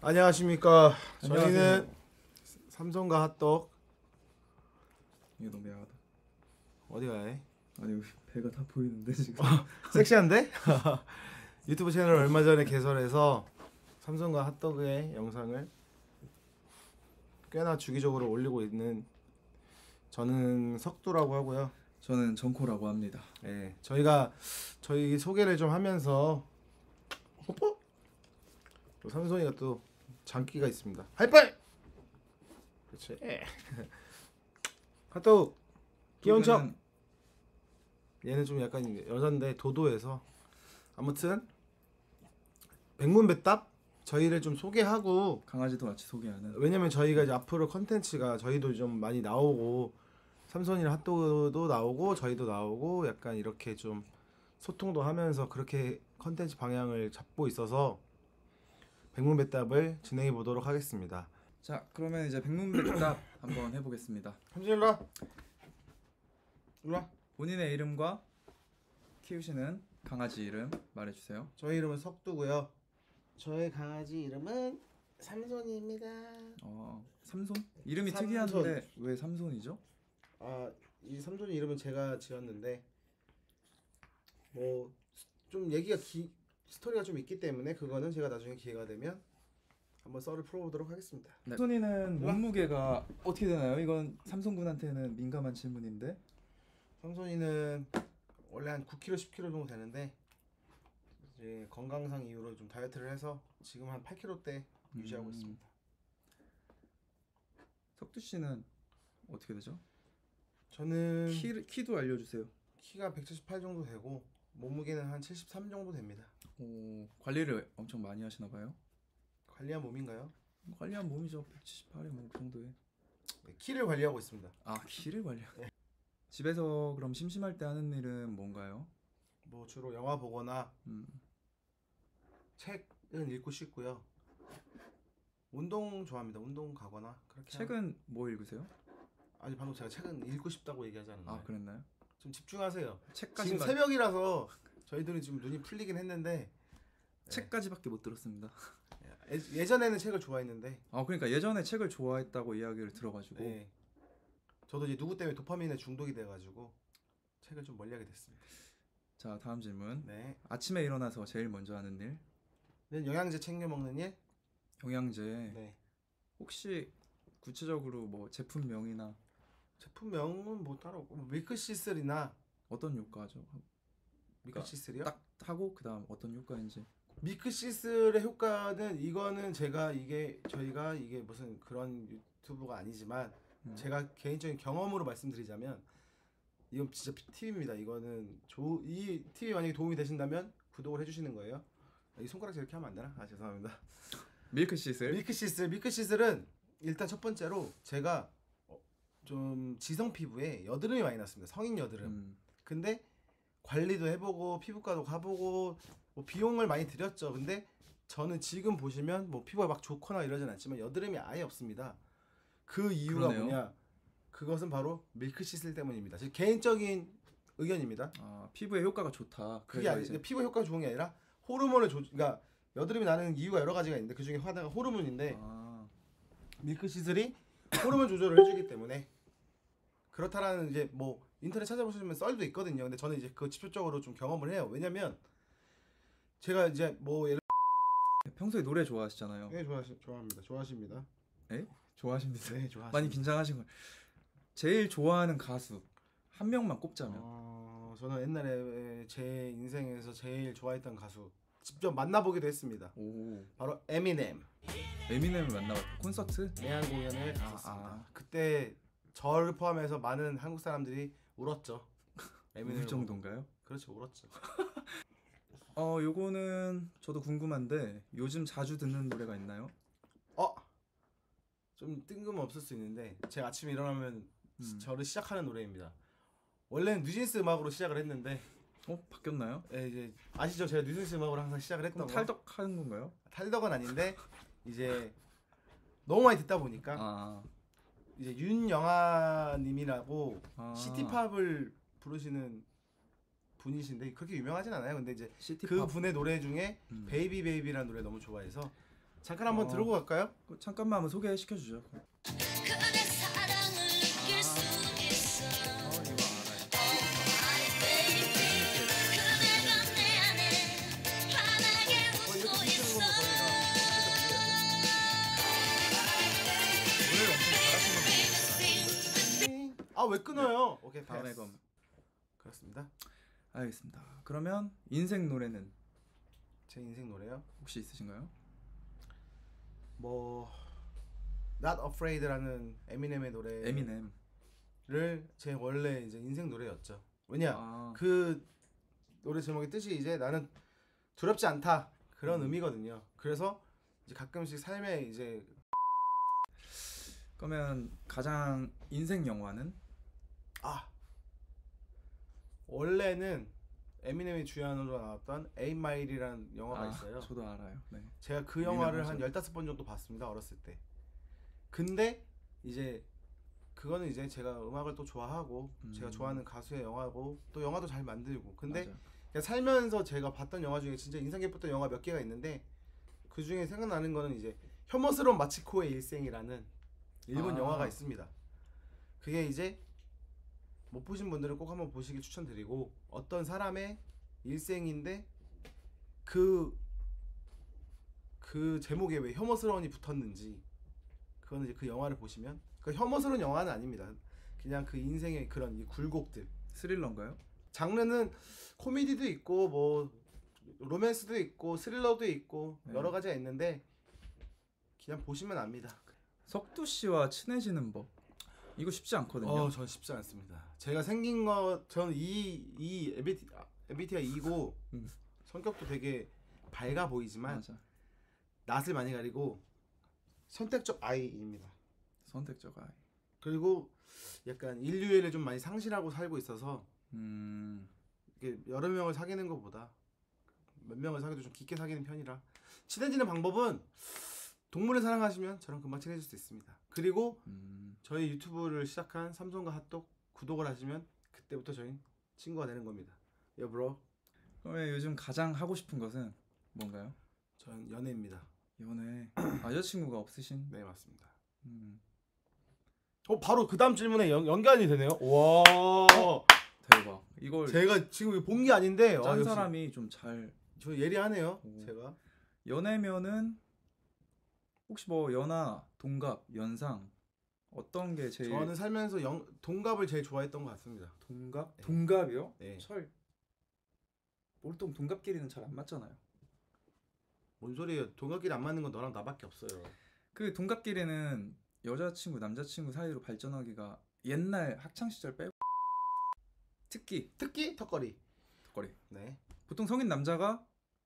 안녕하십니까. 안녕하세요. 저희는 삼성과 핫떡 이게 너무 야하다. 어디 가해? 아니 배가 다 보이는데 지금. 섹시한데? 유튜브 채널을 얼마 전에 개설해서 삼성과 핫떡의 영상을 꽤나 주기적으로 올리고 있는 저는 석두라고 하고요. 저는 정코라고 합니다. 예, 저희가 저희 소개를 좀 하면서 뽀뽀 또 삼성이가 또 장기가 있습니다. 하이파이. 그렇지. 예. 핫떡 귀여운 척. 얘는 좀 약간 여잔데 도도해서 아무튼 백문백답 저희를 좀 소개하고 강아지도 같이 소개하는. 왜냐면 저희가 이제 앞으로 컨텐츠가 저희도 좀 많이 나오고 삼선이랑 핫도그도 나오고 저희도 나오고 약간 이렇게 좀 소통도 하면서 그렇게 컨텐츠 방향을 잡고 있어서 백문백답을 진행해 보도록 하겠습니다. 자 그러면 이제 백문백답 한번 해보겠습니다. 삼선 일로 와. 일로 와. 본인의 이름과 키우시는 강아지 이름 말해주세요. 저희 이름은 석두고요. 저의 강아지 이름은 삼손입니다. 어 삼손? 이름이 삼손. 특이한데 왜 삼손이죠? 아, 이 삼촌 이름은 제가 지었는데 뭐 좀 얘기가 기 스토리가 좀 있기 때문에 그거는 제가 나중에 기회가 되면 한번 썰을 풀어보도록 하겠습니다. 네. 삼손이는 몸무게가 어떻게 되나요? 이건 삼손군한테는 민감한 질문인데. 삼손이는 원래 한 9kg, 10kg 정도 되는데 이제 건강상 이유로 좀 다이어트를 해서 지금 한 8kg대 유지하고 음. 있습니다. 석두 씨는 어떻게 되죠? 저는 키 키도 알려주세요. 키가 178 정도 되고 몸무게는 한 73 정도 됩니다. 오, 관리를 엄청 많이 하시나 봐요. 관리한 몸인가요? 관리한 몸이죠. 178에 뭐그 정도에. 네, 키를 관리하고 있습니다. 아 키를 관리. 집에서 그럼 심심할 때 하는 일은 뭔가요? 뭐 주로 영화 보거나 음, 책은 읽고 싶고요. 운동 좋아합니다. 운동 가거나 그렇게. 책은 뭐 읽으세요? 아니 방금 제가 책은 읽고 싶다고 얘기하지 않았나요? 아 그랬나요? 좀 집중하세요. 책까지 지금 새벽이라서 저희들은 지금 눈이 풀리긴 했는데 책까지밖에 못 들었습니다. 예, 예전에는 책을 좋아했는데 아 그러니까 예전에 책을 좋아했다고 이야기를 들어가지고 네. 저도 이제 누구 때문에 도파민에 중독이 돼가지고 책을 좀 멀리하게 됐습니다. 자 다음 질문. 네. 아침에 일어나서 제일 먼저 하는 일 는 영양제 챙겨 먹는 일. 영양제 네. 혹시 구체적으로 뭐 제품명이나 제품명은 뭐 따로 없고 뭐 밀크시슬이나 어떤 효과죠? 밀크시슬이요? 딱 하고 그다음 어떤 효과인지. 미크시슬의 효과는 이거는 제가 이게 저희가 이게 무슨 그런 유튜브가 아니지만 음. 제가 개인적인 경험으로 말씀드리자면 이건 진짜 팁입니다. 이거는 조, 이 팁이 만약에 도움이 되신다면 구독을 해주시는 거예요. 이 손가락 이렇게 하면 안 되나? 아 죄송합니다. 밀크시슬. 밀크시슬 밀크시슬은 일단 첫 번째로 제가 어, 좀 지성 피부에 여드름이 많이 났습니다. 성인 여드름. 음. 근데 관리도 해보고 피부과도 가보고 뭐 비용을 많이 들였죠. 근데 저는 지금 보시면 뭐 피부가 막 좋거나 이러진 않지만 여드름이 아예 없습니다. 그 이유가 그러네요. 뭐냐? 그것은 바로 밀크 시슬 때문입니다. 제 개인적인 의견입니다. 아 피부에 효과가 좋다. 그게 아니 이제 피부 효과가 좋은 게 아니라 호르몬을 조, 그러니까 여드름이 나는 이유가 여러 가지가 있는데 그 중에 하나가 호르몬인데 아, 밀크 시슬이 호르몬 조절을 해주기 때문에 그렇다라는 이제 뭐 인터넷 찾아보시면 썰도 있거든요. 근데 저는 이제 그 직접적으로 좀 경험을 해요. 왜냐면 제가 이제 뭐 예를 평소에 노래 좋아하시잖아요. 네 좋아하시 좋아합니다. 좋아하십니다. 좋아하십니다. 네 좋아하십니다. 많이 긴장하신 걸. 제일 좋아하는 가수 한 명만 꼽자면 어, 저는 옛날에 제 인생에서 제일 좋아했던 가수 직접 만나보기도 했습니다. 오 바로 에미넴 에미넴을 만나봤 콘서트 내한 공연을 아, 갔었습니다. 아. 그때 저를 포함해서 많은 한국 사람들이 울었죠. 울 정도인가요? 그렇죠 울었죠. 어 요거는 저도 궁금한데 요즘 자주 듣는 노래가 있나요? 어? 좀 뜬금없을 수 있는데 제가 아침에 일어나면 음. 저를 시작하는 노래입니다. 원래는 뉴진스 음악으로 시작을 했는데 어 바뀌었나요? 예, 이제 아시죠? 제가 뉴진스 음악으로 항상 시작을 했던 그럼 거. 탈덕하는 건가요? 탈덕은 아닌데 이제 너무 많이 듣다 보니까 아, 이제 윤영아님이라고 아. 시티팝을 부르시는 분이신데 그렇게 유명하진 않아요. 근데 이제 시티팝 그 분의 노래 중에 음. Baby Baby라는 노래 너무 좋아해서 잠깐 한번 어. 들고 갈까요? 그 잠깐만 한번 소개시켜 주죠. 아 왜 끊어요? 오케이 다음 패스. 그렇습니다. 알겠습니다. 그러면 인생 노래는 제 인생 노래요. 혹시 있으신가요? 뭐 Not Afraid라는 에미넴의 노래를 에미넴. 제 원래 이제 인생 노래였죠. 왜냐 아, 그 노래 제목의 뜻이 이제 나는 두렵지 않다 그런 음. 의미거든요. 그래서 이제 가끔씩 삶에 이제 그러면 가장 인생 영화는 아 원래는 에미넴이 주연으로 나왔던 에임 마일이라는 영화가 아, 있어요. 저도 알아요. 네. 제가 그 영화를 한 유명하죠. 15번 정도 봤습니다. 어렸을 때. 근데 이제 그거는 이제 제가 음악을 또 좋아하고 제가 음. 좋아하는 가수의 영화고 또 영화도 잘 만들고 근데 살면서 제가 봤던 영화 중에 진짜 인상 깊었던 영화 몇 개가 있는데 그 중에 생각나는 거는 이제 혐오스러운 마치코의 일생이라는 일본 아. 영화가 있습니다. 그게 이제 못 보신 분들은 꼭 한번 보시길 추천드리고 어떤 사람의 일생인데 그그 제목에 왜 혐오스러운이 붙었는지 그거는 이제 그 영화를 보시면 그 혐오스러운 영화는 아닙니다. 그냥 그 인생의 그런 이 굴곡들 스릴러인가요? 장르는 코미디도 있고 뭐 로맨스도 있고 스릴러도 있고 네. 여러 가지가 있는데 그냥 보시면 압니다. 석두 씨와 친해지는 법. 이거 쉽지 않거든요. 어, 전 쉽지 않습니다. 제가 생긴 거 저는 이 이 MBT MBTI E고 음. 성격도 되게 밝아 보이지만 맞아. 낯을 많이 가리고 선택적 I입니다. 선택적 아이. 그리고 약간 인류애를 좀 많이 상실하고 살고 있어서 음. 이렇게 여러 명을 사귀는 것보다 몇 명을 사귀도 좀 깊게 사귀는 편이라 친해지는 방법은 동물을 사랑하시면 저랑 금방 친해질 수 있습니다. 그리고 음. 저희 유튜브를 시작한 삼성과 핫독 구독을 하시면 그때부터 저희 친구가 되는 겁니다. 여브로 그러면 요즘 가장 하고 싶은 것은 뭔가요? 전 연애입니다. 연애. 아, 여자친구가 없으신. 네 맞습니다. 음. 어 바로 그 다음 질문에 연, 연관이 되네요. 와 대박. 이걸 제가 지금 본 게 아닌데 와, 짠 역시 사람이 좀 잘 저 예리하네요. 오. 제가 연애면은 혹시 뭐 연하, 동갑, 연상 어떤 게 제일 저는 살면서 영, 동갑을 제일 좋아했던 것 같습니다. 동갑? 네. 동갑이요? 네. 설 보통 동갑끼리는 잘 안 맞잖아요. 뭔 소리예요? 동갑끼리 안 맞는 건 너랑 나밖에 없어요. 그 동갑끼리는 여자친구, 남자친구 사이로 발전하기가 옛날 학창 시절 빼고 특기 특히 턱걸이. 턱걸이. 네. 보통 성인 남자가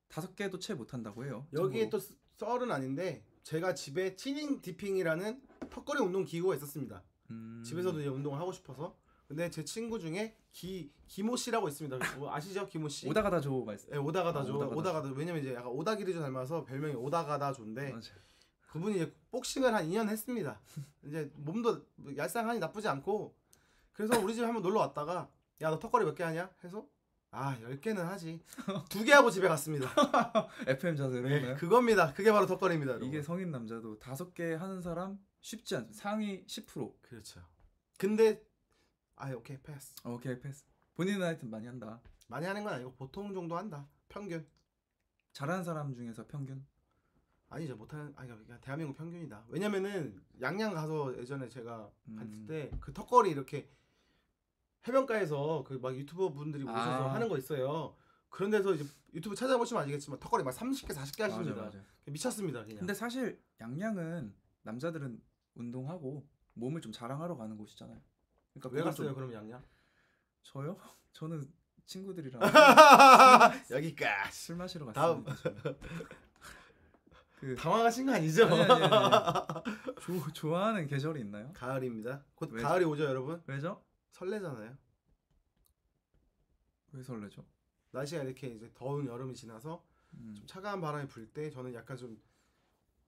다섯 개도 채 못한다고 해요. 여기에 참고로. 또 스- 썰은 아닌데 제가 집에 chinning dipping이라는 턱걸이 운동 기구가 있었습니다. 음... 집에서도 이제 운동을 하고 싶어서. 근데 제 친구 중에 기 기모 씨라고 있습니다. 뭐 아시죠, 기모 씨? 오다 가다 조가 있어요. 네, 오다가다죠. 아, 오다가다죠. 오다가다. 왜냐면 이제 약간 오다기리조 닮아서 별명이 오다가다조인데. 그분이 이제 복싱을 한 2년 했습니다. 이제 몸도 얄쌍하니 나쁘지 않고 그래서 우리 집에 한번 놀러 왔다가 야 너 턱걸이 몇 개 하냐? 해서 아 10개는 하지. 두 개 하고 집에 갔습니다. FM 자세로 네, 했나요? 그겁니다. 그게 바로 턱걸이입니다. 여러분. 이게 성인 남자도 다섯 개 하는 사람 쉽지 않죠. 상위 10%. 그렇죠. 근데 아 오케이 패스. 오케이 패스. 본인은 하여튼 많이 한다. 많이 하는 건 아니고 보통 정도 한다. 평균. 잘하는 사람 중에서 평균. 아니죠 못하는 아니 그냥 대한민국 평균이다. 왜냐면은 양양 가서 예전에 제가 음. 갔을 때 그 턱걸이 이렇게 해변가에서 그 막 유튜버 분들이 모셔서 아. 하는 거 있어요. 그런 데서 이제 유튜브 찾아보시면 아시겠지만 턱걸이 막 30개 40개 하십니다. 맞아, 맞아. 미쳤습니다 그냥. 근데 사실 양양은 남자들은 운동하고 몸을 좀 자랑하러 가는 곳이잖아요. 그러니까 왜 갔어요 좀- 그럼 양양? 저요? 저는 친구들이랑 여기까지. 술 마시러 다음. 갔습니다. 저는. 그 당황하신 거 아니죠? 아니, 아니, 아니, 아니. 조, 좋아하는 계절이 있나요? 가을입니다. 곧 왜? 가을이 오죠 여러분. 왜죠? 설레잖아요. 왜 설레죠? 날씨가 이렇게 이제 더운 여름이 지나서 음, 좀 차가운 바람이 불 때 저는 약간 좀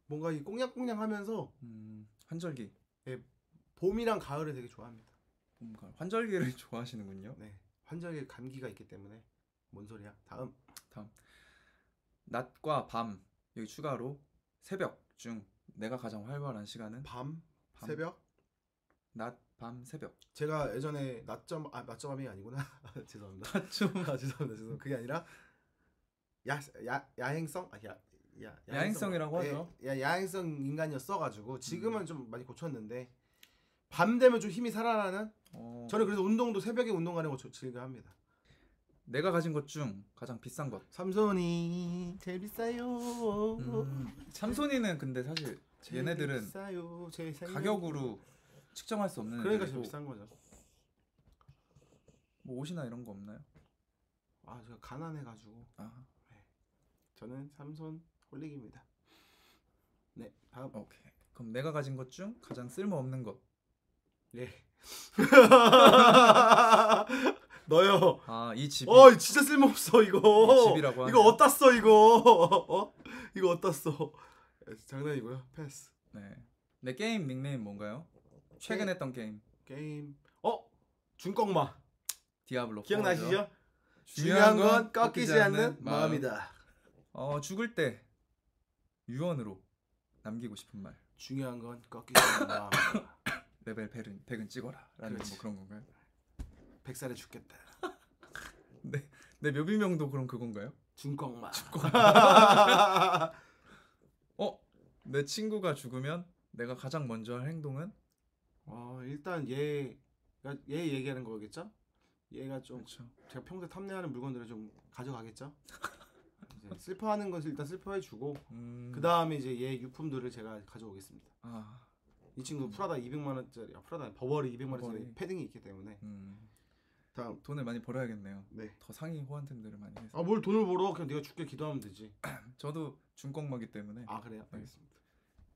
뭔가 이 꽁냥꽁냥하면서 음, 환절기, 봄이랑 가을을 되게 좋아합니다. 봄, 가을. 환절기를 좋아하시는군요. 네, 환절기 감기가 있기 때문에 뭔 소리야? 다음 낮과 밤 여기 추가로 새벽 중 내가 가장 활발한 시간은 밤, 밤. 새벽. 낮, 밤, 새벽. 제가 예전에 낮점 아 낮점함이 아니구나. 죄송합니다. 낮좀 아 죄송합니다. 죄송. 그게 아니라 야 야 야행성 아 야 야 야행성 이라고 하죠. 예, 야 야행성 인간이었어가지고 지금은 좀 많이 고쳤는데 밤 되면 좀 힘이 살아나는. 어, 저는 그래서 운동도 새벽에 운동 가는 거 조- 즐겨 합니다. 내가 가진 것 중 가장 비싼 것. 삼손이 제일 비싸요. 음, 삼손이는 근데 사실 얘네들은 비싸요. 가격으로 측정할 수 없는 그러니까 제일 비싼 거죠. 뭐 옷이나 이런 거 없나요? 아 제가 가난해가지고 아, 저는 삼손 홀릭입니다. 네 다음 오케이. 그럼 내가 가진 것 중 가장 쓸모 없는 것. 예. 너요. 아, 이 집이 어 진짜 쓸모없어 이거. 이 집이라고 이거. 어디다 써 이거. 어? 이거 어디다 써. 장난이고요. 패스. 네. 내 게임 닉네임 뭔가요? 최근 게- 했던 게임 게임. 어? 중꺾마. 디아블로 4죠. 기억나시죠? 중요한 건 꺾이지 않는 마음. 마음이다. 어, 죽을 때 유언으로 남기고 싶은 말. 중요한 건 꺾이지 마음. 레벨 100은, 100은 찍어라라는 그렇지. 뭐 그런 건가요? 백살에 죽겠다. 네. 내 묘비명도 그럼 그건가요? 중꺾마. 어, 내 친구가 죽으면 내가 가장 먼저 할 행동은 어 일단 얘가 얘 얘기하는 거겠죠? 얘가 좀 그렇죠. 제가 평소에 탐내하는 물건들을 좀 가져가겠죠? 슬퍼하는 것을 일단 슬퍼해주고 음, 그 다음에 이제 얘 유품들을 제가 가져오겠습니다. 아, 이 친구 프라다 200만 원짜리, 아, 프라다 버버리 200만 원짜리 버버리. 패딩이 있기 때문에 음, 다음 돈을 많이 벌어야겠네요. 네. 더 상위 호환템들을 많이 해서. 아뭘 돈을 벌어? 그냥 네가 죽게 기도하면 되지. 저도 중꺾마기 때문에 아 그래요? 알겠습니다.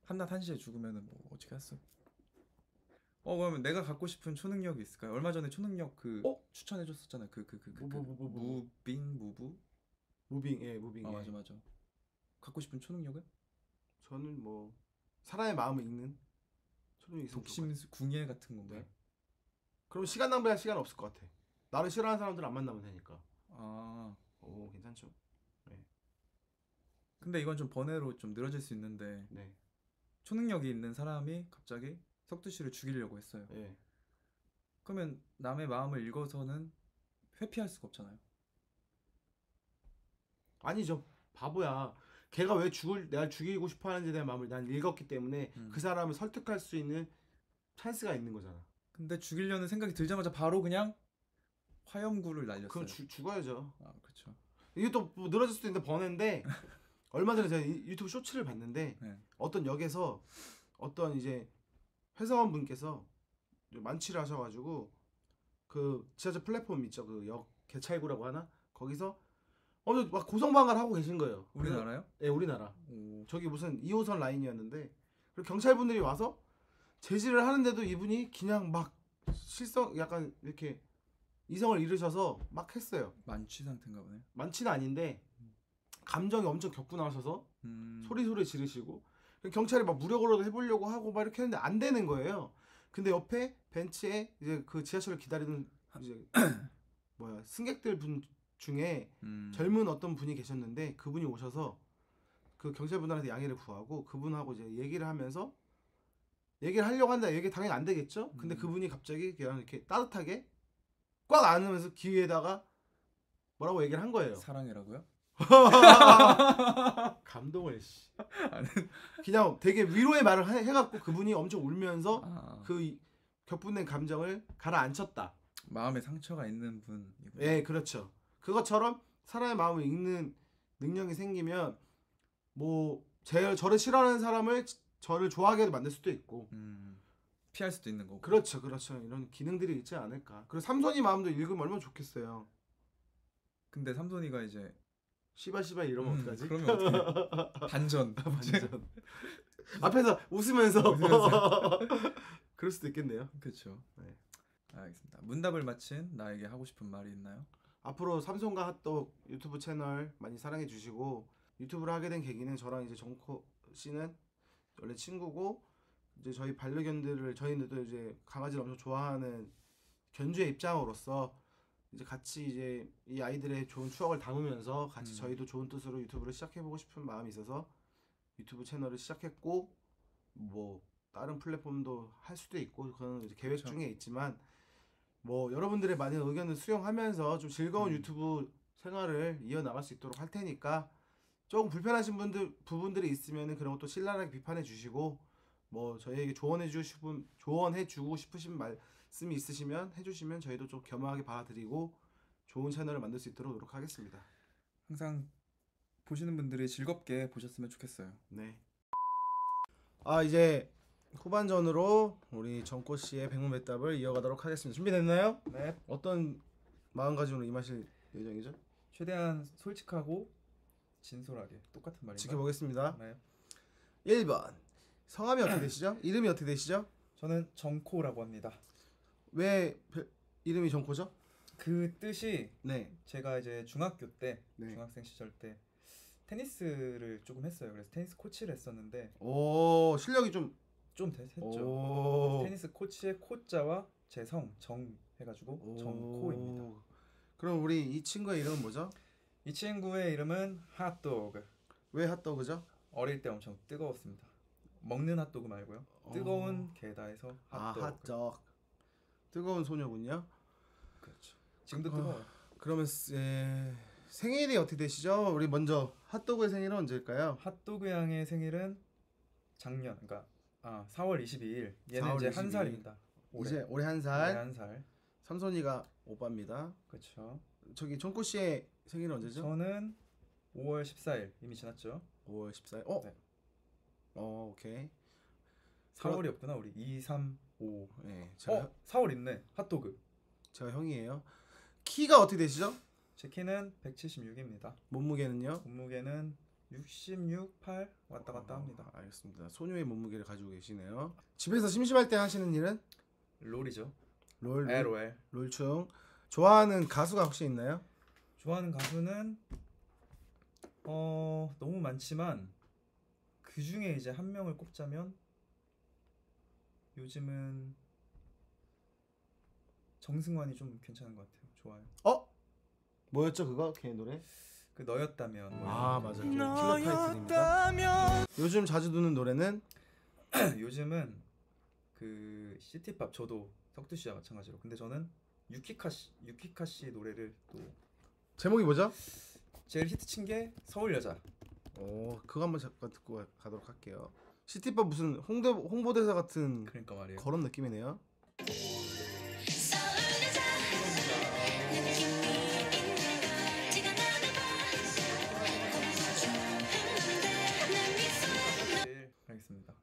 한낮 한시에 죽으면은 뭐 어떻게 했어? 어 그러면 내가 갖고 싶은 초능력이 있을까요? 얼마 전에 초능력 그 어? 추천해줬었잖아요. 그 그 그그 뭐, 뭐, 뭐, 뭐, 뭐. 무빙 무부. 무빙, 예, 무빙. 아 예. 맞아 맞아. 갖고 싶은 초능력은 저는 뭐 사람의 마음을 읽는 초능력이 있으면 좋을 것 같아요. 독심 궁예 같은 건가요? 네. 그럼 시간 낭비할 시간 없을 것 같아. 나를 싫어하는 사람들 안 만나면 되니까. 아 오 괜찮죠? 근데 이건 좀 번외로 좀 늘어질 수 있는데 네, 초능력이 있는 사람이 갑자기 석두 씨를 죽이려고 했어요. 예. 그러면 남의 마음을 읽어서는 회피할 수가 없잖아요. 아니죠. 바보야. 걔가 왜 죽을 내가 죽이고 싶어 하는지에 대한 마음을 난 읽었기 때문에 음. 그 사람을 설득할 수 있는 찬스가 있는 거잖아. 근데 죽이려는 생각이 들자마자 바로 그냥 화염구를 날렸어요. 그럼 죽 죽어야죠. 아 그렇죠. 이게 또 뭐 늘어질 수도 있는데 번외인데 얼마 전에 제가 이- 유튜브 쇼츠를 봤는데 네. 어떤 역에서 어떤 이제 회사원 분께서 만취를 하셔가지고 그 지하철 플랫폼 있죠 그 역 개찰구라고 하나 거기서 어 막 고성방가를 하고 계신 거예요. 우리나라요? 네 우리나라. 오. 저기 무슨 2호선 라인이었는데 그리고 경찰분들이 와서 제지를 하는데도 이분이 그냥 막 실성 약간 이렇게 이성을 잃으셔서 막 했어요. 만취 상태인가 보네. 많지는 아닌데 감정이 엄청 격분하셔서 음. 소리 소리 지르시고 경찰이 막 무력으로도 해보려고 하고 막 이렇게 했는데 안 되는 거예요. 근데 옆에 벤치에 이제 그 지하철을 기다리는 이제 뭐야 승객들 분 중에 음. 젊은 어떤 분이 계셨는데 그분이 오셔서 그 경찰분들한테 양해를 구하고 그분하고 이제 얘기를 하면서 얘기를 하려고 한다 얘기 당연히 안 되겠죠 근데 음. 그분이 갑자기 그냥 이렇게 따뜻하게 꽉 안으면서 귀에다가 뭐라고 얘기를 한 거예요 사랑해라고요? 감동을 씨. 그냥 되게 위로의 말을 해, 해갖고 그분이 엄청 울면서 아, 그 이- 격분된 감정을 가라앉혔다 마음에 상처가 있는 분이군요. 예, 그렇죠. 그것처럼 사람의 마음을 읽는 능력이 생기면 뭐 제, 저를 싫어하는 사람을 지- 저를 좋아하게 만들 수도 있고 음. 피할 수도 있는 거고. 그렇죠, 그렇죠. 이런 기능들이 있지 않을까. 그리고 삼손이 마음도 읽으면 얼마나 좋겠어요. 근데 삼손이가 이제 씨발 씨발 이러면 음, 어떡하지? 그러면 어떻게? 반전. 완전 앞에서 웃으면서 웃으면서. 그럴 수도 있겠네요. 그렇죠. 네. 알겠습니다. 문답을 마친 나에게 하고 싶은 말이 있나요? 앞으로 삼손과 핫도그 유튜브 채널 많이 사랑해 주시고 유튜브를 하게 된 계기는 저랑 이제 정코 씨는 원래 친구고 이제 저희 반려견들을 저희도 이제 강아지를 엄청 좋아하는 견주의 입장으로서 이제 같이 이제 이 아이들의 좋은 추억을 담으면서 같이 음. 저희도 좋은 뜻으로 유튜브를 시작해 보고 싶은 마음이 있어서 유튜브 채널을 시작했고 뭐 다른 플랫폼도 할 수도 있고 그건 이제 계획 그쵸. 중에 있지만 뭐 여러분들의 많은 의견을 수용하면서 좀 즐거운 음. 유튜브 생활을 이어 나갈 수 있도록 할 테니까 조금 불편하신 분들 부분들이 있으면은 그런 것도 신랄하게 비판해 주시고 뭐 저희에게 조언해 주시고 조언해 주고 싶으신 말씀이 있으시면 해주시면 저희도 좀 겸허하게 받아들이고 좋은 채널을 만들 수 있도록 노력하겠습니다. 항상 보시는 분들이 즐겁게 보셨으면 좋겠어요. 네. 아 이제 후반전으로 우리 정코 씨의 백문백답을 이어가도록 하겠습니다. 준비됐나요? 네. 어떤 마음가짐으로 임하실 예정이죠? 최대한 솔직하고 진솔하게 똑같은 말인가? 지켜보겠습니다. 네. 1번 성함이 어떻게 되시죠? 이름이 어떻게 되시죠? 저는 정코라고 합니다. 왜 별- 이름이 정코죠? 그 뜻이 네. 제가 이제 중학교 때 네. 중학생 시절 때 테니스를 조금 했어요. 그래서 테니스 코치를 했었는데 오 실력이 좀 좀 됐- 했죠. 오. 테니스 코치의 코자와 제성정 해가지고 오. 정코입니다. 그럼 우리 이 친구의 이름은 뭐죠? 이 친구의 이름은 핫도그. 왜 핫도그죠? 어릴 때 엄청 뜨거웠습니다. 먹는 핫도그 말고요. 뜨거운 게다에서 아 핫도그. 핫적 뜨거운 소녀군요. 그렇죠. 지금도 아. 뜨거워요. 그러면 스- 에, 생일이 어떻게 되시죠? 우리 먼저 핫도그의 생일은 언제일까요? 핫도그 양의 생일은 작년, 그러니까 아 4월 22일. 얘는 4월 이제 22일. 한 살입니다. 올해 이제 올해 한 올해 살. 한 살. 삼손이가 오빠입니다. 그렇죠. 저기 정코 씨의 생일은 언제죠? 저는 5월 14일 이미 지났죠. 5월 14일. 어? 네. 어, 오케이. 4월이 없구나 우리 2, 3, 5. 네, 제가 어 4월 있네. 핫도그. 제가 형이에요. 키가 어떻게 되시죠? 제 키는 176입니다. 몸무게는요? 몸무게는 66, 8 왔다 갔다 어, 합니다. 알겠습니다. 소녀의 몸무게를 가지고 계시네요. 집에서 심심할 때 하시는 일은 롤이죠. 롤, 롤 LOL. 롤충. 좋아하는 가수가 혹시 있나요? 좋아하는 가수는 어 너무 많지만 그 중에 이제 한 명을 꼽자면 요즘은 정승환이 좀 괜찮은 것 같아요. 좋아요. 어? 뭐였죠 그거? 걔 노래? 그 너였다면 뭐아 이런 맞아. 거. 킬러 타이틀입니다. 요즘 자주 듣는 노래는 요즘은 그 시티팝 저도 석두 씨와 마찬가지로 근데 저는 유키카 씨 유키카 씨 노래를 또 제목이 뭐죠? 제일 히트 친 게 서울 여자. 오 그거 한번 잠깐 듣고 가- 가도록 할게요. 시티팝 무슨 홍대 홍보대사 같은 그러니까 말이에요. 그런 느낌이네요.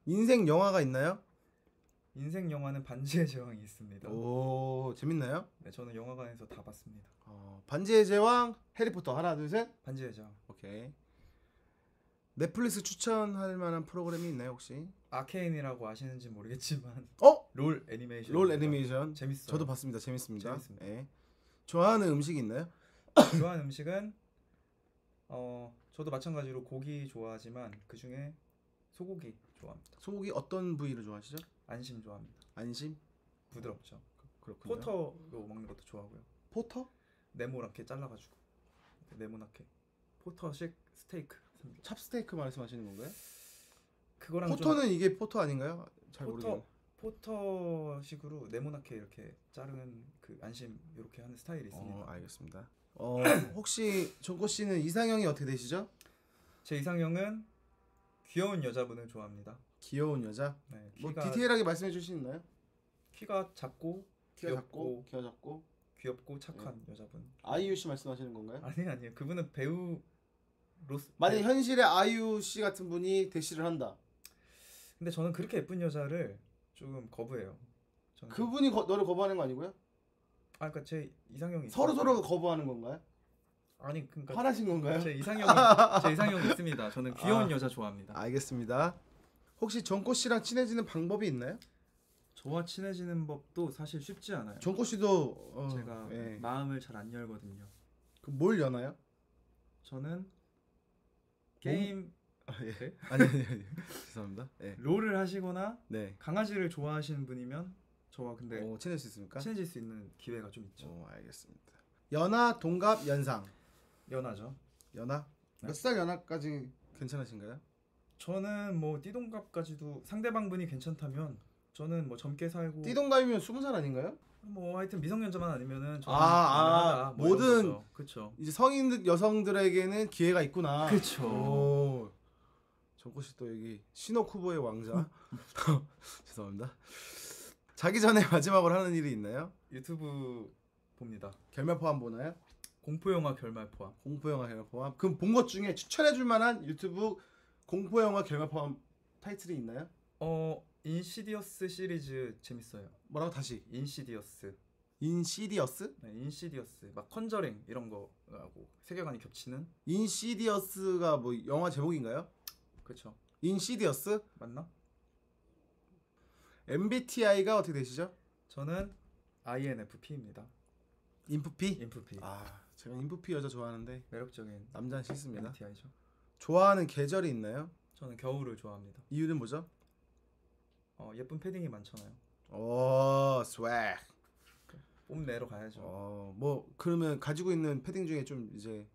인생 영화가 있나요? 인생 영화는 반지의 제왕이 있습니다. 오 재밌나요? 네, 저는 영화관에서 다 봤습니다. 어, 반지의 제왕, 해리포터 하나 둘 셋. 반지의 제왕. 오케이. 넷플릭스 추천할 만한 프로그램이 있나요 혹시? 아케인이라고 아시는지 모르겠지만 어? 롤 애니메이션. 롤 애니메이션. 재밌어요. 저도 봤습니다. 재밌습니다. 재밌습니다. 예. 좋아하는 음식이 있나요? 좋아하는 음식은 어 저도 마찬가지로 고기 좋아하지만 그 중에 소고기 좋아합니다. 소고기 어떤 부위를 좋아하시죠? 안심 좋아합니다. 안심? 부드럽죠. 그렇군요. 포터로 먹는 것도 좋아하고요. 포터? 네모나게 잘라가지고 네모나게 포터식 스테이크 삼겹. 찹스테이크 말씀하시는 건가요? 그거랑 좀 포터는 이게 포터 아닌가요? 잘 포터 모르겠네요. 포터식으로 네모나게 이렇게 자르는 그 안심 이렇게 하는 스타일이 있습니다. 어, 알겠습니다. 어, 혹시 정코 씨는 이상형이 어떻게 되시죠? 제 이상형은 귀여운 여자분을 좋아합니다. 귀여운 여자? 네, 뭐 키가 디테일하게 말씀해 주시나요? 키가 작고 키가 작고, 귀엽고 키가 작고. 귀엽고 착한 여자분. 아이유 씨 말씀하시는 건가요? 아니 아니요. 그분은 배우 로스. 만약 배우- 현실의 아이유 씨 같은 분이 대시를 한다. 근데 저는 그렇게 예쁜 여자를 조금 거부해요. 저는 좀- 그분이 거, 너를 거부하는 거 아니고요? 아 그러니까 제 이상형이 서로 있어요. 서로가 거부하는 건가요? 아니 그러니까 화나신 건가요? 제 이상형이 제 이상형이 있습니다. 저는 귀여운 아. 여자 좋아합니다. 알겠습니다. 혹시 정코 씨랑 친해지는 방법이 있나요? 저와 친해지는 법도 사실 쉽지 않아요. 정코 씨도 어, 제가 예. 마음을 잘 안 열거든요. 그뭘 여나요? 저는 게임 아, 예. 네? 아니 아니 아니. 죄송합니다. 네. 롤을 하시거나 네. 강아지를 좋아하시는 분이면 저와 근데 오, 친해질 수 있습니까? 친해질 수 있는 기회가 좀 있죠. 오, 알겠습니다. 연하, 동갑, 연상. 연하죠. 연하? 네. 몇 살 연하까지 괜찮으신가요? 저는 뭐 띠동갑까지도 상대방 분이 괜찮다면 저는 뭐 젊게 살고 띠동갑이면 스무 살 아닌가요? 뭐 하여튼 미성년자만 아니면은 저는 아, 아. 뭐 모든-. 그쵸 이제 성인 여성들에게는 기회가 있구나. 오. 정코 씨또 여기 신호쿠보의 왕자. 죄송합니다. 자기 전에 마지막으로 하는 일이 있나요? 유튜브 봅니다. 결말 포함 보나요? 공포 영화 결말 포함. 공포 영화 결말 포함. 그럼 본 것 중에 추천해 줄 만한 유튜브 공포 영화 결말 포함 타이틀이 있나요? 어 인시디어스 시리즈 재밌어요. 뭐라고 다시? 인시디어스. 인시디어스? 네, 인시디어스. 막 컨저링 이런 거하고 세계관이 겹치는. 인시디어스가 뭐 영화 제목인가요? 그쵸 인시디어스? 맞나? MBTI가 어떻게 되시죠? 저는 INFP입니다. 인프피? 인프피. 아, 제가 인프피 여자 좋아하는데 매력적인 남자는 싫습니다. MBTI죠. 좋아하는 계절이 있나요? 저는 겨울을 좋아합니다. 이유는 뭐죠? 어, 예쁜 패딩이 많잖아요. 오, swag. 뽐내러 가야죠. 어, 뭐 그러면 가지고 있는 패딩 중에 좀 이제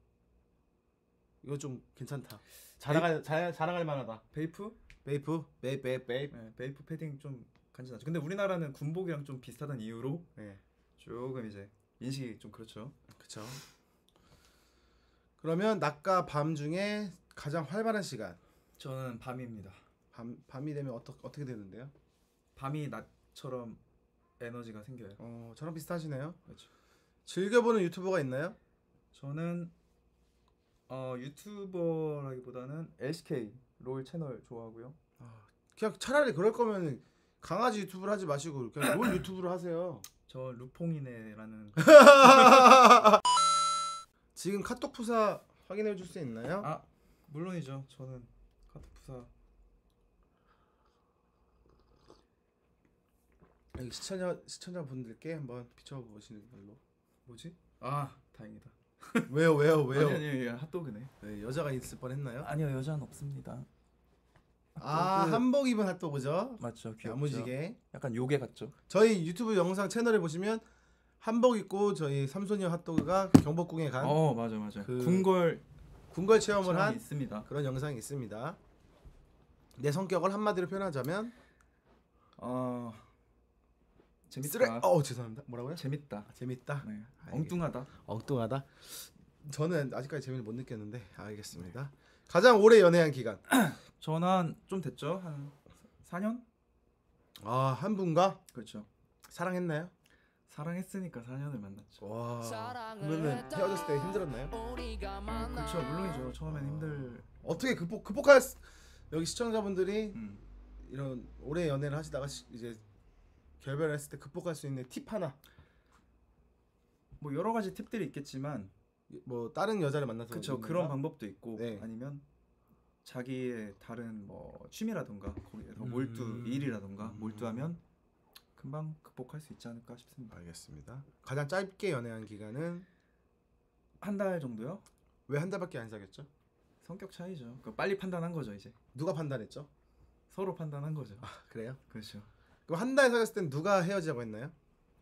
이거 좀 괜찮다. 자랑할 자, 자랑할 만하다. 베이프? 베이프, 베이 베이 베이. 네, 베이프 패딩 좀 간지나죠. 근데 우리나라는 군복이랑 좀 비슷하다는 이유로 네, 조금 이제 인식이 좀 그렇죠. 그렇죠. 그러면 낮과 밤 중에 가장 활발한 시간. 저는 밤입니다. 밤 밤이 되면 어떻게 어떻게 되는데요? 밤이 낮처럼 에너지가 생겨요. 어, 저랑 비슷하시네요. 그렇죠. 즐겨보는 유튜버가 있나요? 저는 어, 유튜버라기보다는 LCK 롤 채널 좋아하고요. 그냥 차라리 그럴 거면 강아지 유튜브를 하지 마시고 그냥 롤 유튜브를 하세요. 저 루퐁이네라는 지금 카톡 푸사 확인해 줄 수 있나요? 아 물론이죠. 저는 카트푸사 여기 시청자 시청자분들께 한번 비춰보시는 걸로. 뭐지? 아 다행이다. 왜요, 왜요, 왜요? 아니 아니 아니 핫도그네. 네, 여자가 있을 뻔했나요? 아니요 여자는 없습니다. 아 핫도그. 한복 입은 핫도그죠? 맞죠 귀엽죠. 야무지게. 약간 요괴 같죠. 저희 유튜브 영상 채널에 보시면 한복 입고 저희 삼손이 핫도그가 경복궁에 간 어 맞아 맞아. 그 궁궐 궁궐 체험을 한 있습니다. 그런 영상이 있습니다. 내 성격을 한마디로 표현하자면 어 쓰레. 재밌다. 어 죄송합니다. 뭐라고요? 재밌다. 아, 재밌다. 네. 알겠- 엉뚱하다. 엉뚱하다. 저는 아직까지 재미를 못 느꼈는데 알겠습니다. 가장 오래 연애한 기간. 저는 좀 됐죠 한 4년? 아 한 분과 그렇죠. 사랑했나요? 사랑했으니까 4년을 만났죠. 와 그러면 헤어졌을 때 힘들었나요? 그렇죠 물론이죠. 처음엔 힘들. 어떻게 극복 극복할 수- 여기 시청자분들이 음. 이런 오래 연애를 하시다가 시- 이제 결별을 했을 때 극복할 수 있는 팁 하나. 뭐 여러 가지 팁들이 있겠지만 뭐 다른 여자를 만나서 그렇죠 있는가? 그런 방법도 있고 네. 아니면 자기의 다른 뭐 취미라던가 거기에서 음. 몰두 일이라던가 음. 몰두하면 금방 극복할 수 있지 않을까 싶습니다. 알겠습니다. 가장 짧게 연애한 기간은 한 달 정도요? 왜 한 달밖에 안 사귀었죠? 성격 차이죠. 그 빨리 판단한 거죠 이제 누가 판단했죠? 서로 판단한 거죠. 아 그래요? 그렇죠. 그럼 한 달 사귀었을 땐 누가 헤어지자고 했나요?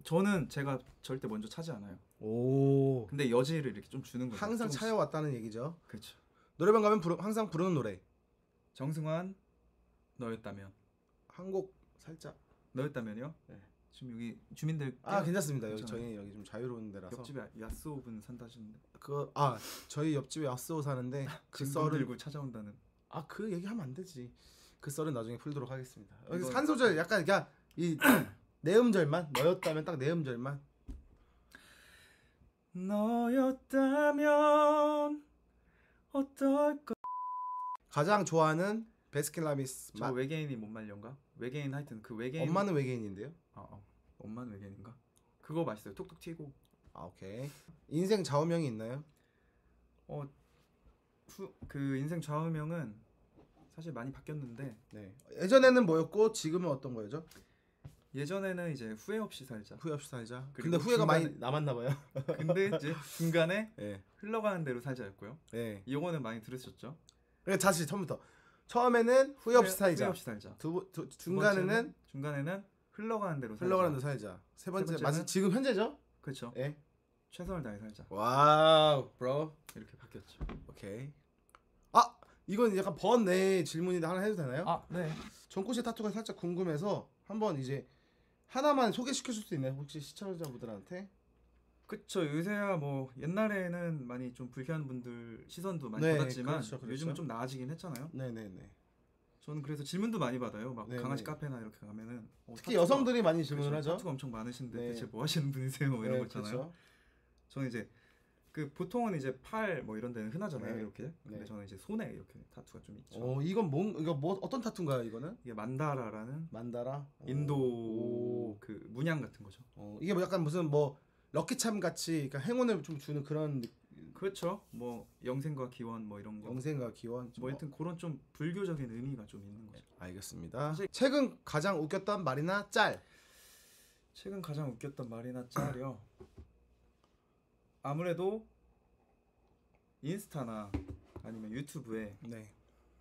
저는 제가 절대 먼저 차지 않아요. 오 근데 여지를 이렇게 좀 주는 거죠. 항상 조금씩. 차여왔다는 얘기죠. 그렇죠. 노래방 가면 부르, 항상 부르는 노래 정승환 너였다면 한 곡 살짝. 너였다면요? 네. 지금 여기 주민들 아 괜찮습니다. 여기. 저희 여기 좀 자유로운 데라서. 옆집에 야스오 분 산다시는데 그아 저희 옆집에 야스오 사는데 그그 썰은 들고 찾아온다는 아 그 얘기하면 안 되지. 그 썰은 나중에 풀도록 하겠습니다. 여기 이거- 한 소절 약간 그냥 이 내음절만 너였다면 딱 내음절만. 너였다면 어떨까? 가장 좋아하는 베스킨라빈스 저 맛. 외계인이 못 말려인가? 외계인 하여튼 그 외계인 엄마는 외계인인데요. 아, 어. 엄마는 외계인인가? 그거 맛있어요. 톡톡 튀고 아 오케이. 인생 좌우명이 있나요? 어, 후, 그 인생 좌우명은 사실 많이 바뀌었는데 네. 예전에는 뭐였고 지금은 어떤 거죠? 예전에는 이제 후회 없이 살자. 후회 없이 살자. 근데 후회가 많이 중간에- 남았나 봐요. 근데 이제 중간에 예. 흘러가는 대로 살자였고요. 예. 이거는 많이 들으셨죠? 그러니까 다시 처음부터. 처음에는 후회 없이 살자. 후회 없이 살자. 두, 번- 두두 중간에는 중간에는 흘러가는 대로 살자. 흘러가는 데 살자. 세 번째 맞아 지금 현재죠? 그렇죠. 예. 최선을 다해 살자. wow, bro. 이렇게 바뀌었죠. 오케이. 아 이건 약간 번외 질문인데 하나 해도 되나요? 아, 네. 정코 씨 타투가 살짝 궁금해서 한번 이제 하나만 소개시켜 줄 수 있나요? 혹시 시청자분들한테? 그쵸 요새야 뭐 옛날에는 많이 좀 불쾌한 분들 시선도 많이 네, 받았지만 그렇죠, 그렇죠. 요즘은 좀 나아지긴 했잖아요. 네네네. 저는 그래서 질문도 많이 받아요. 막 네, 강아지 네. 카페나 이렇게 가면은 어, 특히 타투가- 여성들이 많이 질문을 그렇죠. 하죠. 타투가 엄청 많으신데 네. 대체 뭐 하시는 분이세요? 뭐 이런 네, 거 있잖아요. 그렇죠. 저는 이제 그 보통은 이제 팔 뭐 이런 데는 흔하잖아요. 네. 이렇게. 근데 네. 저는 이제 손에 이렇게 타투가 좀 있죠. 어 이건 뭔 이거 뭐 어떤 타투인가요? 이거는 이게 만다라라는 만다라. 인도 오. 그 문양 같은 거죠. 어 이게 뭐 약간 무슨 뭐 럭키참 같이 그러니까 행운을 좀 주는 그런 느- 그렇죠. 뭐 영생과 기원 뭐 이런 거. 영생과 기원. 좀뭐 하여튼 그런 좀 불교적인 의미가 좀 있는 거죠. 알겠습니다. 사실- 최근 가장 웃겼던 말이나 짤. 최근 가장 웃겼던 말이나 짤이요. 아무래도 인스타나 아니면 유튜브에 네.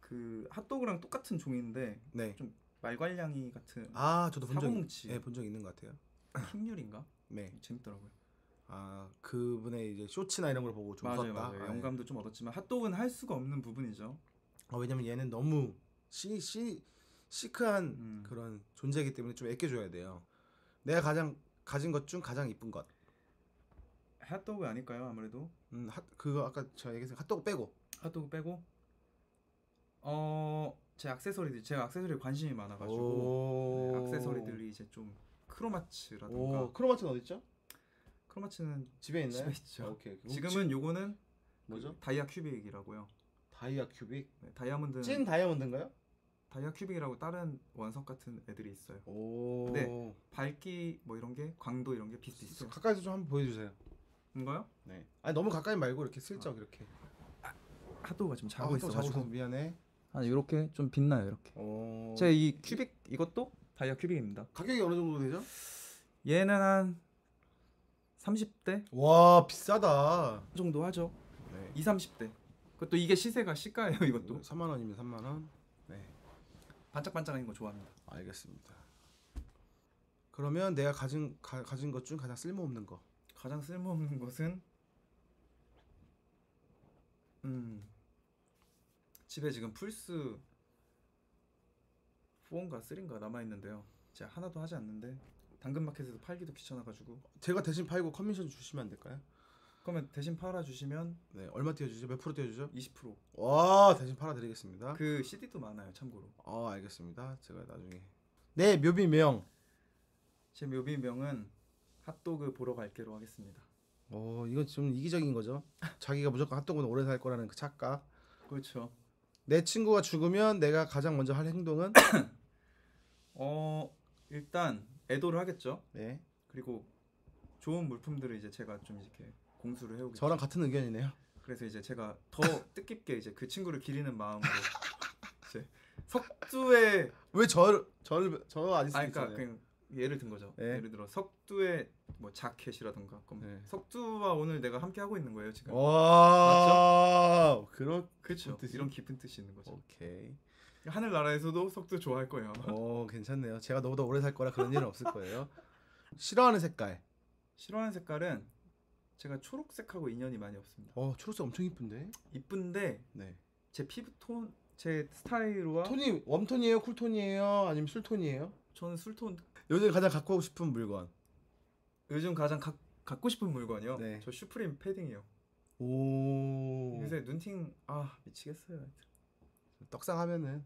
그 핫도그랑 똑같은 종인데 네. 말괄량이 같은 아 저도 본적 사고뭉치 네, 본적 있는 것 같아요. 킹률인가? 네. 재밌더라고요. 아 그분의 이제 쇼츠나 이런 걸 보고 좀 맞아요, 웃었다. 맞아요. 아, 영감도 좀 얻었지만 핫도그는 할 수가 없는 부분이죠. 아, 왜냐면 얘는 너무 시, 시 시크한 음. 그런 존재이기 때문에 좀 아껴줘야 돼요. 내가 가장 가진 것 중 가장 이쁜 것. 핫도그 아닐까요? 아무래도 음, 핫, 그거 아까 저 얘기했어요. 핫도그 빼고. 핫도그 빼고 어 제 액세서리들 제가 액세서리에 관심이 많아가지고 오. 네, 액세서리들이 이제 좀 크로마츠라든가 오, 크로마츠는 어디 있죠? 크로마츠는 집에 있나요? 집에 있죠. 아, 오케이. 지금은 요거는 뭐죠? 그 다이아 큐빅이라고요. 다이아 큐빅. 네, 다이아몬드 찐 다이아몬드인가요? 다이아 큐빅이라고 다른 원석 같은 애들이 있어요. 오. 네. 밝기 뭐 이런 게 광도 이런 게 비슷비슷해요. 가까이서 좀 한번 보여주세요. 인가요? 네. 아니 너무 가까이 말고 이렇게 슬쩍 이렇게. 핫도그가 지금 아, 자고 또 있어가지고 자고 미안해. 아 이렇게 좀 빛나요 이렇게. 어. 제이 큐빅 이것도 다이아 큐빅입니다. 가격이 어느 정도 되죠? 얘는 한 30대 와 비싸다. 정도 하죠. 네. 2, 30대. 그것도 이게 시세가 시가예요 이것도. 3만 원이면 3만 원. 네. 반짝반짝한 거 좋아합니다. 알겠습니다. 그러면 내가 가진 가, 가진 것 중 가장 쓸모없는 거. 가장 쓸모없는 것은 음 집에 지금 플스 4인가 3인가 남아 있는데요. 제가 하나도 하지 않는데 당근마켓에서 팔기도 귀찮아가지고 제가 대신 팔고 커미션 주시면 안 될까요? 그러면 대신 팔아 주시면 네. 얼마 띄워주죠? 몇 프로 띄워주죠? 20%. 와 대신 팔아드리겠습니다. 그 CD도 많아요 참고로. 어 알겠습니다. 제가 나중에 네 묘비명. 제 묘비명은 핫도그 보러 갈게로 하겠습니다. 어 이건 좀 이기적인 거죠. 자기가 무조건 핫도그는 오래 살 거라는 그 착각. 그렇죠. 내 친구가 죽으면 내가 가장 먼저 할 행동은 어 일단 애도를 하겠죠. 네 그리고 좋은 물품들을 이제 제가 좀 이렇게 공수를 해오겠죠. 저랑 같은 의견이네요. 그래서 이제 제가 더 뜻깊게 이제 그 친구를 기리는 마음으로 이제 석두에 왜 저를 저를 저 아닐 수도 아 그러니까. 그냥 예를 든 거죠. 네. 예를 들어 석두의 뭐 자켓이라던가 그럼 네. 석두와 오늘 내가 함께 하고 있는 거예요 지금. 와 그런 그렇죠. 뜻이? 이런 깊은 뜻이 있는 거죠. 오케이. 하늘 나라에서도 석두 좋아할 거예요. 어 괜찮네요. 제가 너보다 오래 살 거라 그런 일은 없을 거예요. 싫어하는 색깔. 싫어하는 색깔은 제가 초록색하고 인연이 많이 없습니다. 어 초록색 엄청 이쁜데. 이쁜데 네. 제 피부 톤, 제 스타일과 톤이 웜톤이에요, 쿨톤이에요, 아니면 술톤이에요? 저는 술톤 요즘 가장 갖고 싶은 물건. 요즘 가장 가, 갖고 싶은 물건이요. 네. 저 슈프림 패딩이요. 오. 요새 눈팅 아 미치겠어요. 떡상 하면은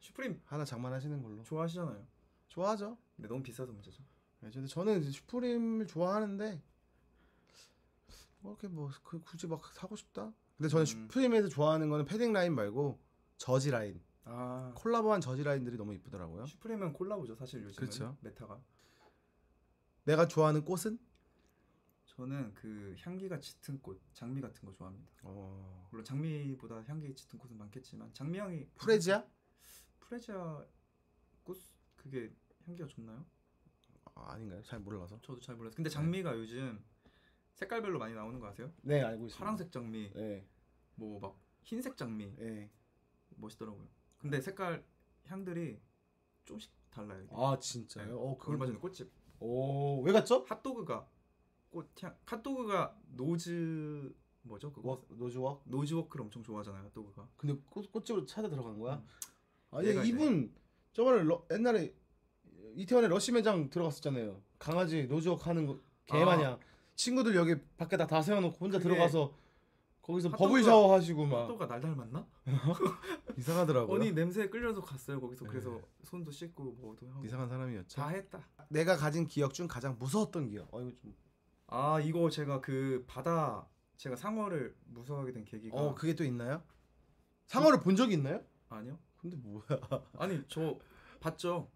슈프림 하나 장만하시는 걸로. 좋아하시잖아요. 좋아하죠. 근데 너무 비싸서 문제죠. 네, 근데 저는 이제 슈프림을 좋아하는데 뭐 이렇게 뭐 그- 굳이 막 사고 싶다. 근데 저는 음. 슈프림에서 좋아하는 거는 패딩 라인 말고 저지 라인, 아 콜라보한 저지 라인들이 너무 이쁘더라고요. 슈프림은 콜라보죠 사실 요즘은 그렇죠. meta가. 내가 좋아하는 꽃은? 저는 그 향기가 짙은 꽃, 장미 같은 거 좋아합니다. 어... 물론 장미보다 향기 짙은 꽃은 많겠지만 장미 향이 프레지아? 프레지아 꽃 그게 향기가 좋나요? 아, 아닌가요? 잘 몰라서. 저도 잘 몰라서. 근데 장미가 요즘 색깔별로 많이 나오는 거 아세요? 네 알고 있습니다. 파란색 장미, 네, 뭐 막 흰색 장미 네. 멋있더라고요. 근데 색깔 향들이 조금씩 달라요. 이게. 아 진짜요? 네. 어그 얼마 그걸 전에 꽃집 오 왜 갔죠? 핫도그가 꽃향 핫도그가 nose 뭐죠 그거? 워 nose work. nose work를 엄청 좋아하잖아요 핫도그가. 근데 꽃 꽃집으로 찾아 들어간 거야? 음. 아니 얘가 이제- 이분 저번에 러, 옛날에 이태원에 러시 매장 들어갔었잖아요. 강아지 nose work 하는 거 개마냥 친구들 여기 밖에 다 다 세워놓고 혼자 아. 그게 들어가서 거기서 핫도그가- bubble shower 하시고 막 핫도그가 날 닮았나? 이상하더라고요. 아니 냄새에 끌려서 갔어요 거기서 네. 그래서 손도 씻고 뭐도 하고 이상한 사람이었죠. 다 했다. 내가 가진 기억 중 가장 무서웠던 기억. 어 이거 좀. 아 이거 제가 그 바다 제가 상어를 무서워하게 된 계기가 어 그게 또 있나요? 상어를 본 적이 있나요? 아니요? 근데 뭐야? 아니 저 봤죠.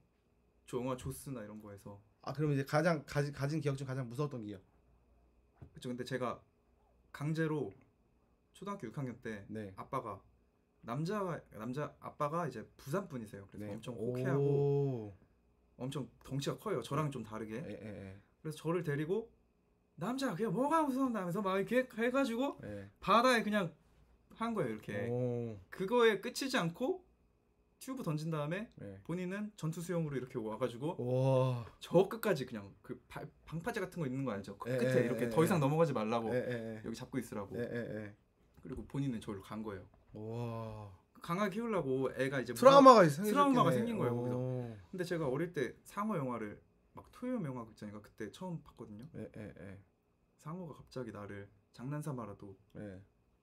저 영화 조스나 이런 거에서 아 그러면 이제 가장 가진 가진 기억 중 가장 무서웠던 기억. 그쵸 근데 제가 강제로 초등학교 6학년 때 네. 아빠가 남자 남자 아빠가 이제 부산 분이세요. 그래서 네. 엄청 호쾌하고 오. 엄청 덩치가 커요. 저랑 좀 다르게. 예, 예, 그래서 저를 데리고 남자 그게 뭐가 무서운다면서 막 이렇게 해가지고 예. 예. 바다에 그냥 한 거예요. 이렇게 오. 그거에 끝이지 않고 튜브 던진 다음에 예. 본인은 전투 수영으로 이렇게 와가지고 와. 저 끝까지 그냥 그 바- 방파제 같은 거 있는 거 알죠? 그 예, 끝에 예, 이렇게 예, 더 이상 예. 넘어가지 말라고 여기 잡고 있으라고. 그리고 본인은 저를 간 거예요. 예. 와. 강하게 키우려고 애가 이제 트라우마가. 트라우마가 생긴 거예요, 거기서. 오. 근데 제가 어릴 때 상어 영화를 막 토요 영화 극장인가 그때 처음 봤거든요. 예, 예, 예. 상어가 갑자기 나를 장난삼아라도 예.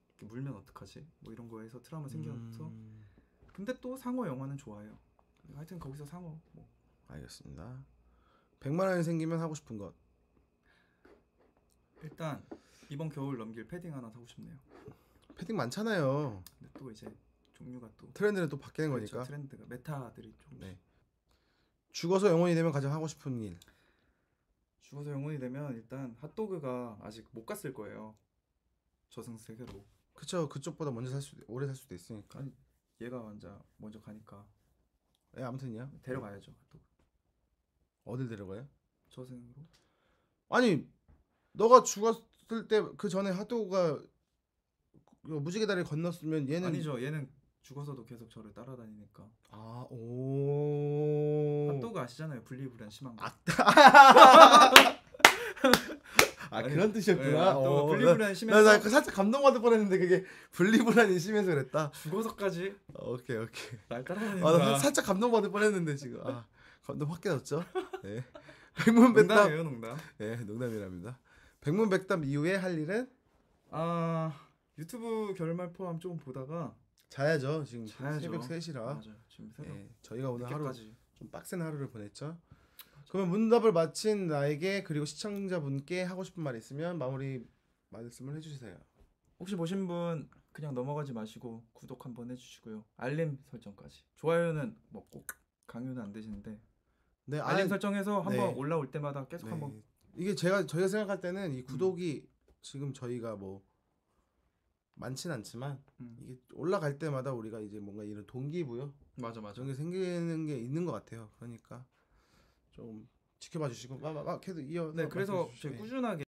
이렇게 물면 어떡하지? 뭐 이런 거에서 트라우마 생겨서 음, 근데 또 상어 영화는 좋아해요. 하여튼 거기서 상어 뭐 알겠습니다. 100만 원이 생기면 하고 싶은 것. 일단 이번 겨울 넘길 패딩 하나 사고 싶네요. 패딩 많잖아요. 근데 또 이제 종류가 또 트렌드는 또 바뀌는 그렇죠, 거니까. 트렌드가 메타들이 좀 네. 죽어서 영원히 되면 가장 하고 싶은 일. 죽어서 영혼이 되면 일단 핫도그가 아직 못 갔을 거예요. 저승 세계로. 그쵸 그쪽보다 먼저 살 수도 오래 살 수도 있으니까. 아니 얘가 먼저 먼저 가니까 예, 아무튼요. 데려가야죠. 핫도그. 어딜 데려가요? 저승으로. 아니 너가 죽었을 때 그 전에 핫도그가 그 무지개 다리 건넜으면 얘는 아니죠. 얘는 죽어서도 계속 저를 따라다니니까. 아, 오. 핫도그 아시잖아요. 분리불안 심한 거. 아, 아 그런 뜻이었구나. 네, 어, 분리불안 나, 심해서 나, 나 살짝 감동받을 뻔했는데 그게 분리불안이 심해서 그랬다. 죽어서까지 어, 오케이 오케이. 날 따라다니니까. 아, 나 살짝 감동받을 뻔했는데 지금 아 감동 확 깨졌죠. 네. 백문백답. 농담이에요, 농담. 네, 농담이랍니다. 백문백답 이후에 할 일은 아 유튜브 결말 포함 좀 보다가 자야죠. 지금 자야죠. 새벽 3시라. 맞아요. 지금 새벽 네, 저희가 오늘 하루 늦게까지. 좀 빡센 하루를 보냈죠. 그러면 문답을 마친 나에게 그리고 시청자분께 하고 싶은 말 있으면 마무리 말씀을 해주세요. 혹시 보신 분 그냥 넘어가지 마시고 구독 한번 해주시고요. 알림 설정까지. 좋아요는 뭐꼭 강요는 안 되시는데 네, 알림 아, 설정해서 한번 네. 올라올 때마다 계속 네. 한번 이게 제가 저희가 생각할 때는 이 구독이 지금 저희가 뭐 많진 않지만 음. 이게 올라갈 때마다 우리가 이제 뭔가 이런 동기부여 맞아 맞아. 그런 게 생기는 게 있는 것 같아요. 그러니까 좀 지켜봐 주시고 막, 막, 막 계속 이어 네 그래서. 꾸준하게